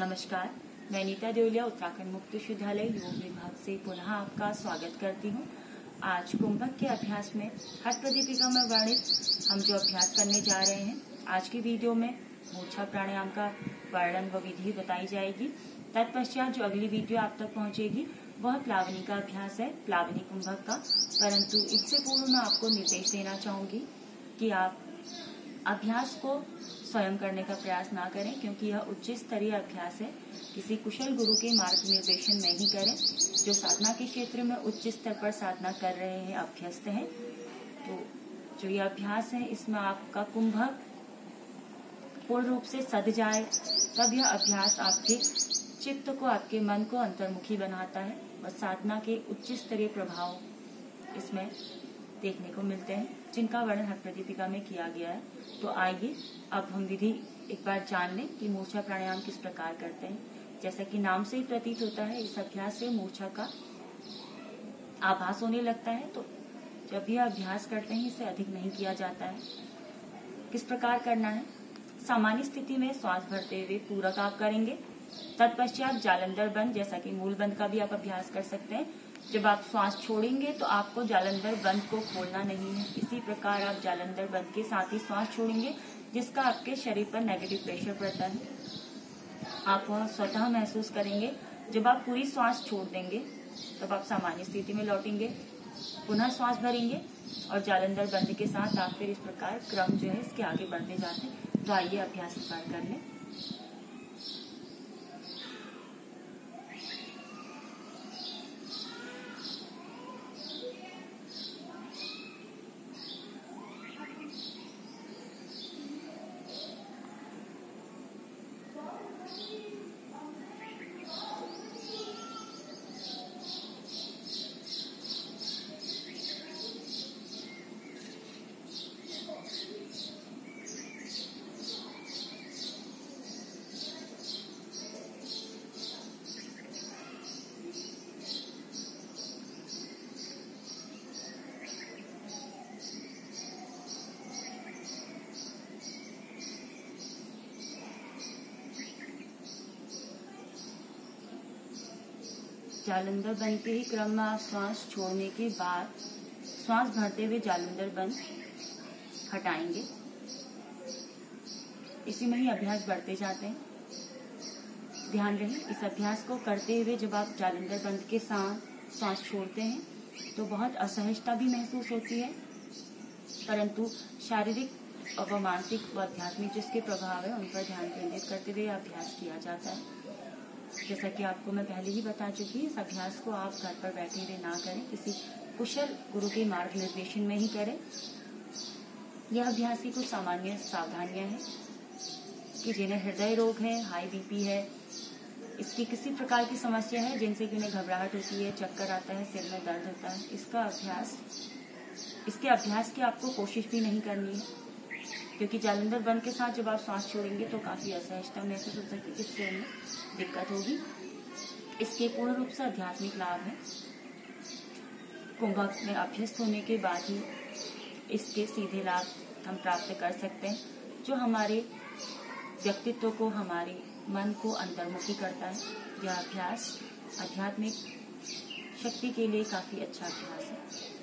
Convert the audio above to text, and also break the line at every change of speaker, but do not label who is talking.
नमस्कार, मैं नीता देवलिया, उत्तराखंड मुक्त विश्वविद्यालय योग विभाग से पुनः आपका स्वागत करती हूँ। आज कुंभक के अभ्यास में हट प्रदीपिका में वर्णित हम जो अभ्यास करने जा रहे हैं, आज की वीडियो में मूर्छा प्राणायाम का वर्णन व विधि बताई जाएगी। तत्पश्चात जो अगली वीडियो आप तक पहुँचेगी, वह प्लावनी का अभ्यास है, प्लावनी कुंभक का। परंतु इससे पूर्व मैं आपको निर्देश देना चाहूँगी कि आप अभ्यास को स्वयं करने का प्रयास ना करें, क्योंकि यह उच्च स्तरीय अभ्यास है। किसी कुशल गुरु के मार्गनिर्देशन में ही करें, जो साधना के क्षेत्र में उच्च स्तर पर साधना कर रहे हैं, अभ्यस्त हैं। तो जो ये अभ्यास है, इसमें आपका कुंभक पूर्ण रूप से सद जाए, तब यह अभ्यास आपके चित्त को, आपके मन को अंतर्मुखी बनाता है। और साधना के उच्च स्तरीय प्रभाव इसमें देखने को मिलते हैं, जिनका वर्णन हर प्रदीपिका में किया गया है। तो आइए, अब हम विधि एक बार जान लें कि मूर्छा प्राणायाम किस प्रकार करते हैं। जैसा कि नाम से ही प्रतीत होता है, इस अभ्यास से मूर्छा का आभास होने लगता है। तो जब यह अभ्यास करते हैं, इसे अधिक नहीं किया जाता है। किस प्रकार करना है? सामान्य स्थिति में श्वास भरते हुए पूरक आप करेंगे। तत्पश्चात जालंधर बंद, जैसा कि मूल बंद का भी आप अभ्यास कर सकते हैं। जब आप श्वास छोड़ेंगे तो आपको जालंधर बंद को खोलना नहीं है। इसी प्रकार आप जालंधर बंद के साथ ही श्वास छोड़ेंगे, जिसका आपके शरीर पर नेगेटिव प्रेशर पड़ता है। आप स्वतः महसूस करेंगे, जब आप पूरी श्वास छोड़ देंगे, तब आप सामान्य स्थिति में लौटेंगे, पुनः श्वास भरेंगे, और जालंधर बंद के साथ आप फिर इस प्रकार क्रम जो है इसके आगे बढ़ते जाते हैं। तो आइए अभ्यास कर लें। जालंधर बंद के ही क्रम में आप श्वास छोड़ने के बाद श्वास भरते हुए जालंधर बंद हटाएँगे। इसी में ही अभ्यास बढ़ते जाते हैं। ध्यान रहे, इस अभ्यास को करते हुए जब आप जालंधर बंद के साथ श्वास छोड़ते हैं तो बहुत असहजता भी महसूस होती है। परंतु शारीरिक और मानसिक व आध्यात्मिक जिसके प्रभाव है, उन पर ध्यान केंद्रित करते हुए अभ्यास किया जाता है। जैसा कि आपको मैं पहले ही बता चुकी इस अभ्यास को आप घर पर बैठे हुए ना करें, किसी कुशल गुरु के मार्ग निर्देशन में ही करें। यह अभ्यास की कुछ सामान्य सावधानियाँ हैं कि जिन्हें हृदय रोग है, हाई बीपी है, इसकी किसी प्रकार की समस्या है, जिनसे कि उन्हें घबराहट होती है, चक्कर आता है, सिर में दर्द होता है। इसका अभ्यास, इसके अभ्यास की आपको कोशिश भी नहीं करनी है। क्योंकि जालंधर बंद के साथ जब आप सांस छोड़ेंगे तो काफ़ी असहजता महसूस हो सकती है जिससे हमें दिक्कत होगी। इसके पूर्ण रूप से आध्यात्मिक लाभ है। कुंभक में अभ्यस्त होने के बाद ही इसके सीधे लाभ हम प्राप्त कर सकते हैं, जो हमारे व्यक्तित्व को, हमारे मन को अंतर्मुखी करता है। यह अभ्यास आध्यात्मिक शक्ति के लिए काफ़ी अच्छा अभ्यास है।